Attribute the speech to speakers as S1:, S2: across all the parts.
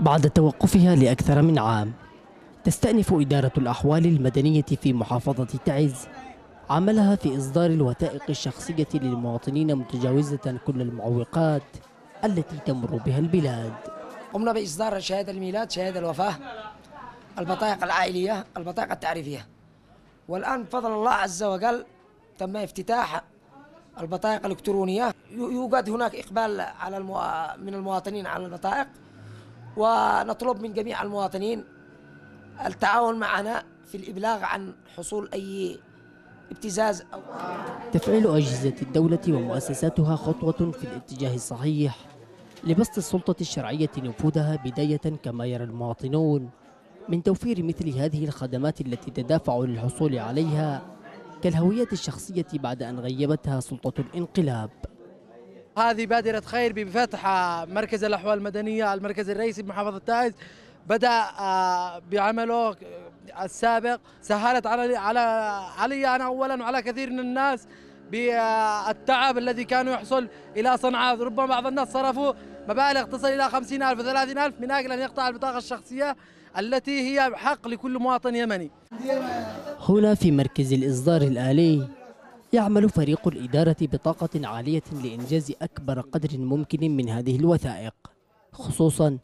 S1: بعد توقفها لأكثر من عام. تستأنف إدارة الأحوال المدنية في محافظة تعز عملها في إصدار الوثائق الشخصية للمواطنين متجاوزة كل المعوقات التي تمر بها البلاد.
S2: قمنا بإصدار شهادة الميلاد شهادة الوفاة البطايق العائلية البطايق التعريفية. والآن بفضل الله عز وجل تم افتتاح البطايق الإلكترونية. يوجد هناك إقبال على المو... من المواطنين على البطائق ونطلب من جميع المواطنين التعاون معنا في الإبلاغ عن حصول أي ابتزاز أو
S1: تفعيل أجهزة الدولة ومؤسساتها خطوة في الاتجاه الصحيح لبسط السلطة الشرعية نفوذها بداية كما يرى المواطنون من توفير مثل هذه الخدمات التي تدافعوا للحصول عليها كالهوية الشخصية بعد أن غيبتها سلطة الانقلاب.
S3: هذه بادرة خير بفتح مركز الأحوال المدنية المركز الرئيسي بمحافظة تعز بدأ بعمله السابق. سهلت على على علي أنا أولا وعلى كثير من الناس بالتعب الذي كانوا يحصل إلى صنعاء. ربما بعض الناس صرفوا مبالغ تصل إلى خمسين ألف وثلاثين ألف من أجل أن يقطع البطاقة الشخصية التي هي حق لكل مواطن يمني.
S1: هنا في مركز الإصدار الآلي يعمل فريق الإدارة بطاقة عالية لإنجاز أكبر قدر ممكن من هذه الوثائق خصوصا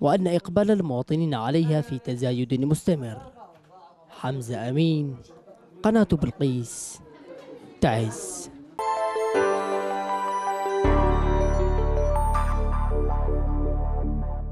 S1: وأن إقبال المواطنين عليها في تزايد مستمر. حمزة أمين قناة بلقيس تعز.